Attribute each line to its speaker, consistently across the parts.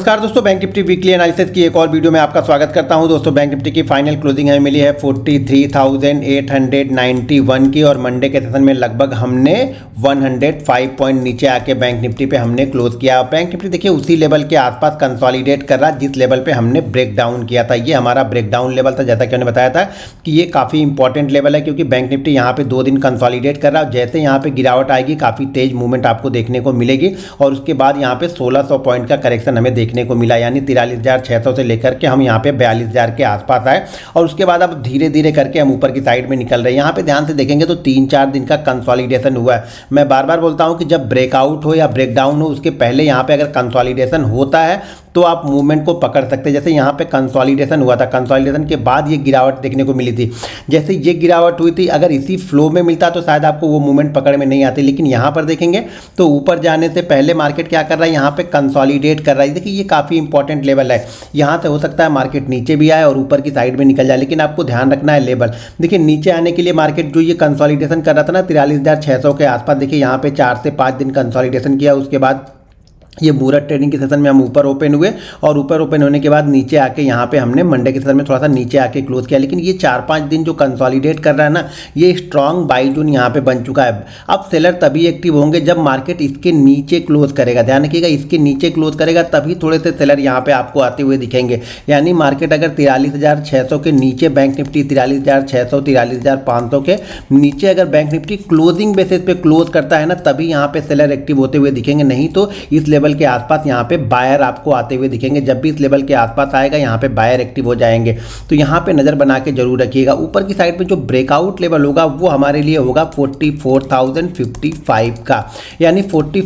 Speaker 1: नमस्कार दोस्तों bank Nifty weekly analysis की एक और वीडियो में आपका स्वागत करता हूँ। दोस्तों बैंक निफ्टी की फाइनल क्लोजिंग हमें मिली है 43,891 की और मंडे के सेशन में लगभग हमने 105 पॉइंट नीचे आके बैंक निफ्टी पे हमने क्लोज किया। बैंक निफ्टी देखिए उसी लेवल के आसपास कंसोलिडेट कर रहा जिस लेवल पर हमने ब्रेक डाउन किया था। ये हमारा ब्रेक डाउन लेवल था जैसा कि हमने बताया था कि ये काफ़ी इंपॉर्टेंट लेवल है क्योंकि बैंक निफ्टी यहाँ पे दो दिन कंसॉलीडेट कर रहा। है जैसे यहाँ पे गिरावट आएगी काफ़ी तेज मूवमेंट आपको देखने को मिलेगी और उसके बाद यहाँ पे सोलह पॉइंट का करेक्शन हमें देखने को मिला, यानी तिरालीस हज़ार छः सौ से लेकर के हम यहाँ पे बयालीस हज़ार के आसपास आए और उसके बाद अब धीरे धीरे करके हम ऊपर की साइड में निकल रहे हैं। यहाँ पे ध्यान से देखेंगे तो तीन चार दिन का कंसॉलिडेशन हुआ है। मैं बार बार बोलता हूँ कि जब ब्रेकआउट हो या ब्रेकडाउन हो, उसके पहले यहाँ पे अगर कंसॉलिडेशन होता है तो आप मूवमेंट को पकड़ सकते हैं। जैसे यहाँ पे कंसोलिडेशन हुआ था। कंसोलिडेशन के बाद ये गिरावट देखने को मिली थी। जैसे ये गिरावट हुई थी, अगर इसी फ्लो में मिलता तो शायद आपको वो मूवमेंट पकड़ में नहीं आती। लेकिन यहाँ पर देखेंगे तो ऊपर जाने से पहले मार्केट क्या कर रहा है? यहाँ पर कंसॉलीडेट कर रहा है। देखिए, ये काफ़ी इंपॉर्टेंट लेवल है। यहाँ से हो सकता है मार्केट नीचे भी आए और ऊपर की साइड में निकल जाए। लेकिन आपको ध्यान रखना है लेवल देखिए, नीचे आने के लिए मार्केट जो ये कंसोलिडेशन कर रहा था ना, तिरालीस के आसपास, देखिए, यहाँ पे चार से पाँच दिन कंसोलिडेशन किया। उसके बाद ये मूरत ट्रेडिंग के सेशन में हम ऊपर ओपन हुए और ऊपर ओपन होने के बाद नीचे आके यहाँ पे हमने मंडे के सेशन में थोड़ा सा नीचे आके क्लोज किया। लेकिन ये चार पाँच दिन जो कंसोलिडेट कर रहा है ना, ये स्ट्रॉन्ग बाई जोन यहाँ पे बन चुका है। अब सेलर तभी एक्टिव होंगे जब मार्केट इसके नीचे क्लोज करेगा। ध्यान रखिएगा, इसके नीचे क्लोज करेगा तभी थोड़े से सेलर यहाँ पे आपको आते हुए दिखेंगे। यानी मार्केट अगर तिरालीस के नीचे बैंक निफ्टी तिरालीस हज़ार के नीचे अगर बैंक निफ्टी क्लोजिंग बेसिस पे क्लोज करता है ना, तभी यहाँ पे सेलर एक्टिव होते हुए दिखेंगे। नहीं तो इस लेवल के आसपास यहाँ पे बायर आपको आते हुए दिखेंगे। जब भी इस लेवल के आसपास आएगा यहाँ पे बायर एक्टिव हो जाएँगे। तो यहाँ पे नज़र बना के ज़रूर रखिएगा। ऊपर की साइड में जो ब्रेकआउट लेवल होगा वो हमारे लिए होगा फोर्टी का। यानी फोर्टी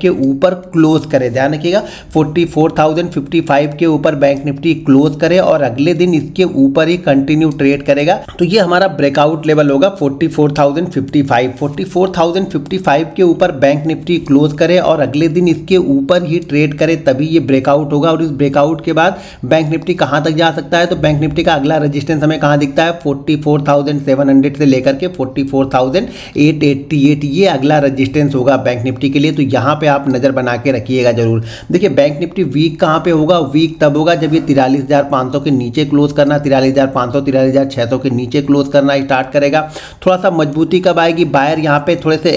Speaker 1: के ऊपर क्लोज करे। ध्यान रखिएगा फोर्टी के ऊपर बैंक निफ्टी क्लोज करे और अगले दिन इसके ऊपर ही कंटिन्यू ट्रेड करेगा। तो ये हमारा ब्रेकआउट लेवल होगा 44,055 44,055 के ऊपर बैंक निफ्टी क्लोज करे और अगले दिन इसके ऊपर ही ट्रेड करे तभी ये ब्रेकआउट होगा और इस ब्रेकआउट के बाद बैंक निफ्टी कहाँ तक जा सकता है? तो बैंक निफ्टी का अगला रजिस्टेंस हमें कहाँ दिखता है? 44,700 से लेकर के 44,888 ये अगला रजिस्टेंस होगा बैंक निफ्टी के लिए। तो यहाँ पे आप नज़र बना के रखिएगा ज़रूर। देखिए बैंक निफ्टी वीक कहाँ पे होगा? वीक तब होगा जब ये तिरालीस के नीचे क्लोज करना तिरालीस हज़ार के नीचे क्लोज करना स्टार्ट करेगा। थोड़ा सा मजबूती कब आएगी? बायर यहाँ पे थोड़े से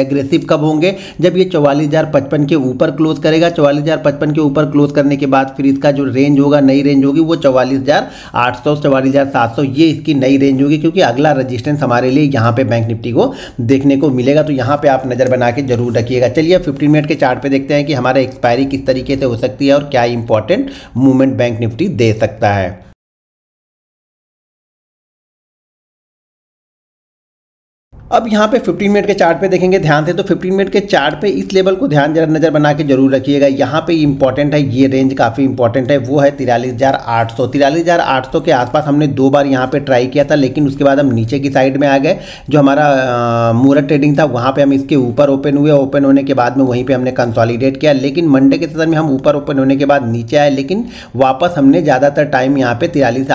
Speaker 1: एग्रेसिव कब होंगे? जब ये चौवालीस पचपन के ऊपर क्लोज करेगा। चौवालीस के ऊपर क्लोज करने के बाद फिर इसका जो रेंज होगा, नई रेंज होगी, वो चौवालीस हज़ार आठ चौवालीस सात सौ। ये इसकी नई रेंज होगी क्योंकि अगला रजिस्टेंस हमारे लिए यहाँ पे बैंक निफ्टी को देखने को मिलेगा। तो यहाँ पे आप नज़र बना के ज़रूर रखिएगा। चलिए फिफ्टीन मिनट के चार्ट पे देखते हैं कि हमारा एक्सपायरी किस तरीके से हो सकती है और क्या इंपॉर्टेंट मूवमेंट बैंक निफ्टी दे सकता है। अब यहाँ पे 15 मिनट के चार्ट पे देखेंगे, ध्यान से तो 15 मिनट के चार्ट पे इस लेवल को ध्यान जरा नज़र बना के ज़रूर रखिएगा। यहाँ पे इंपॉर्टेंट है, ये रेंज काफ़ी इंपॉर्टेंट है, वो है तिरालीस हज़ार आठ सौ। तिरालीस हज़ार आठ सौ के आसपास हमने दो बार यहाँ पे ट्राई किया था, लेकिन उसके बाद हम नीचे की साइड में आ गए, जो हमारा मूरत ट्रेडिंग था, वहाँ पर हम इसके ऊपर ओपन हुए ओपन होने के बाद में वहीं पर हमने कंसॉलीडेट किया, लेकिन मंडे के सदन में हम ऊपर ओपन होने के बाद नीचे आए, लेकिन वापस हमने ज़्यादातर टाइम यहाँ पे तिरालीस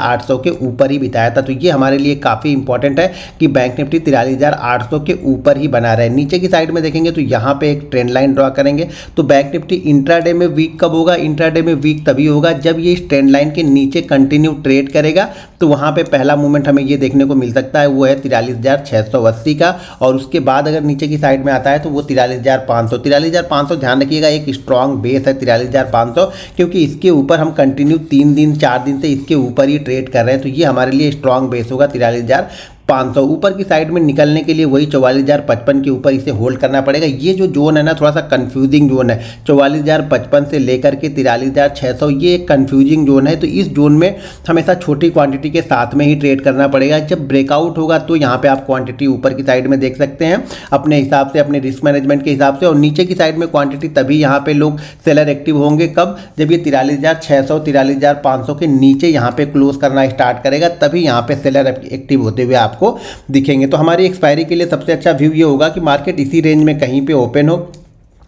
Speaker 1: के ऊपर ही बिताया था। तो ये हमारे लिए काफ़ी इंपॉर्टेंट है कि बैंक निफ्टी तिरालीस 800 के ऊपर ही बना रहे नीचे की साइड में देखेंगे तो यहाँ पे एक ट्रेंड लाइन ड्रॉ करेंगे। तो बैंक निफ्टी इंट्राडे में वीक कब होगा? इंट्राडे में वीक तभी होगा जब ये इस ट्रेंड लाइन के नीचे कंटिन्यू ट्रेड करेगा। तो वहाँ पे पहला मूवमेंट हमें ये देखने को मिल सकता है, वो है तिरालीस हज़ार छः सौ अस्सी का। और उसके बाद अगर नीचे की साइड में आता है तो वो तिरालीस हज़ार पाँच सौ। तिरालीस हज़ार पाँच सौ, ध्यान रखिएगा, एक स्ट्रॉन्ग बेस है तिरालीस हज़ार पाँच सौ, क्योंकि इसके ऊपर हम कंटिन्यू तीन दिन, चार दिन से इसके ऊपर ही ट्रेड कर रहे हैं। तो ये हमारे लिए स्ट्रॉन्ग बेस होगा तिरालीस हज़ार। पाँच सौ ऊपर की साइड में निकलने के लिए वही चौवालीस हज़ार पचपन के ऊपर इसे होल्ड करना पड़ेगा। ये जो जोन है ना, थोड़ा सा कंफ्यूजिंग जोन है। चौवालीस हज़ार पचपन से लेकर के तिरालीस हज़ार छः सौ, ये एक कन्फ्यूजिंग जोन है। तो इस जोन में हमेशा छोटी क्वांटिटी के साथ में ही ट्रेड करना पड़ेगा। जब ब्रेकआउट होगा तो यहाँ पर आप क्वान्टिटी ऊपर की साइड में देख सकते हैं, अपने हिसाब से, अपने रिस्क मैनेजमेंट के हिसाब से, और नीचे की साइड में क्वान्टिटी तभी यहाँ पर लोग सेलर एक्टिव होंगे। कब? जब ये तिरालीस हज़ार छः सौ, तिरालीस हज़ार पाँच सौ के नीचे यहाँ पर क्लोज करना स्टार्ट करेगा, तभी यहाँ पर सेलर एक्टिव होते हुए आपको दिखेंगे। तो हमारी एक्सपायरी के लिए सबसे अच्छा व्यू ये होगा कि मार्केट इसी रेंज में कहीं पे ओपन हो।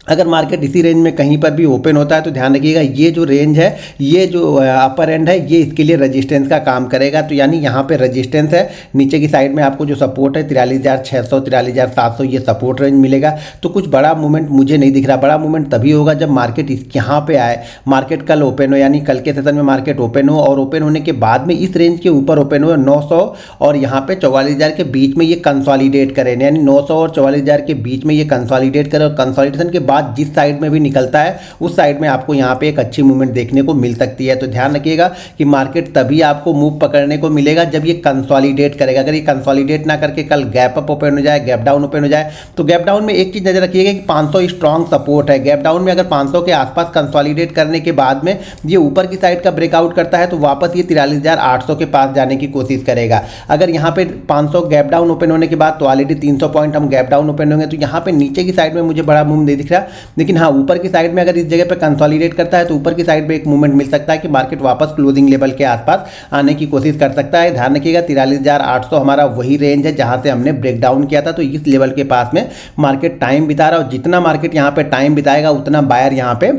Speaker 1: अगर मार्केट इसी रेंज में कहीं पर भी ओपन होता है तो ध्यान रखिएगा, ये जो रेंज है, ये जो अपर एंड है, ये इसके लिए रजिस्टेंस का काम करेगा। तो यानी यहाँ पे रजिस्टेंस है, नीचे की साइड में आपको जो सपोर्ट है, तिरालीस हज़ार छः सौ, तिरालीस हज़ार, सात सौ, ये सपोर्ट रेंज मिलेगा। तो कुछ बड़ा मूवमेंट मुझे नहीं दिख रहा। बड़ा मूवमेंट तभी होगा जब मार्केट इस, यहाँ पर आए। मार्केट कल ओपन हो, यानी कल के सेशन में मार्केट ओपन हो, और ओपन होने के बाद में इस रेंज के ऊपर ओपन हो नौ सौ, और यहाँ पे चौवालीस के बीच में ये कंसॉलीडेट करें। यानी नौ सौ और चौवालीस के बीच में ये कंसॉलीडेट करें, और कंसॉलीडेशन के बाद बाद जिस साइड में भी निकलता है, उस साइड में आपको यहाँ पे एक अच्छी मूवमेंट देखने को मिल सकती है। तो ध्यान रखिएगा कि मार्केट तभी आपको मूव पकड़ने को मिलेगा जब ये कंसॉलीडेट करेगा। अगर ये कंसॉलिडेट ना करके कल गैप अप ओपन हो जाए गैप डाउन ओपन हो जाए तो गैप डाउन में एक चीज़ नज़र रखिएगा कि 500 स्ट्रॉन्ग सपोर्ट है। गैप डाउन में अगर 500 के आसपास कंसॉलिडेट करने के बाद में ये ऊपर की साइड का ब्रेकआउट करता है तो वापस ये तिरालीस के पास जाने की कोशिश करेगा। अगर यहाँ पे 500 गैप डाउन ओपन होने के बाद तो ऑलरेडी 300 पॉइंट हम गैप डाउन ओपन होंगे। तो यहाँ पे नीचे की साइड में मुझे बड़ा मूव नहीं दिख रहा। लेकिन हाँ ऊपर की साइड में अगर इस जगह पे कंसोलिडेट करता है तो ऊपर की साइड में एक मूवमेंट मिल सकता है कि मार्केट वापस क्लोजिंग लेवल के आसपास आने की कोशिश कर सकता है। ध्यान रखिएगा, तिरालीस हमारा वही रेंज है जहाँ से हमने ब्रेक डाउन किया था। तो इस लेवल के पास में मार्केट टाइम बिता रहा और जितना मार्केट यहाँ पर टाइम बिताएगा, उतना बायर यहाँ पे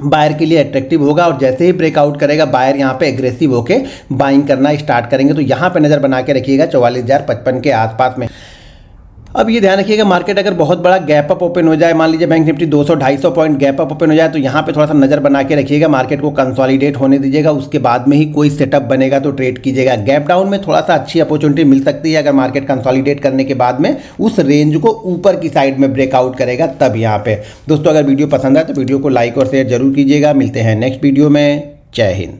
Speaker 1: बायर के लिए अट्रैक्टिव होगा और जैसे ही ब्रेकआउट करेगा बायर यहाँ पे एग्रेसिव होके बाइंग करना स्टार्ट करेंगे। तो यहाँ पे नज़र बना के रखिएगा चौवालीस के आसपास में। अब ये ध्यान रखिएगा मार्केट अगर बहुत बड़ा गैप अप ओपन हो जाए, मान लीजिए bank Nifty 200 250 point gap up open हो जाए तो यहाँ पे थोड़ा सा नज़र बना के रखिएगा मार्केट को कंसोलिडेट होने दीजिएगा, उसके बाद में ही कोई सेटअप बनेगा तो ट्रेड कीजिएगा। गैप डाउन में थोड़ा सा अच्छी अपॉर्चुनिटी मिल सकती है अगर मार्केट कंसॉलिडेट करने के बाद में, उस रेंज को ऊपर की साइड में ब्रेकआउट करेगा तब यहाँ पे। दोस्तों, अगर वीडियो पसंद आए तो वीडियो को लाइक और शेयर ज़रूर कीजिएगा। मिलते हैं नेक्स्ट वीडियो में। जय हिंद।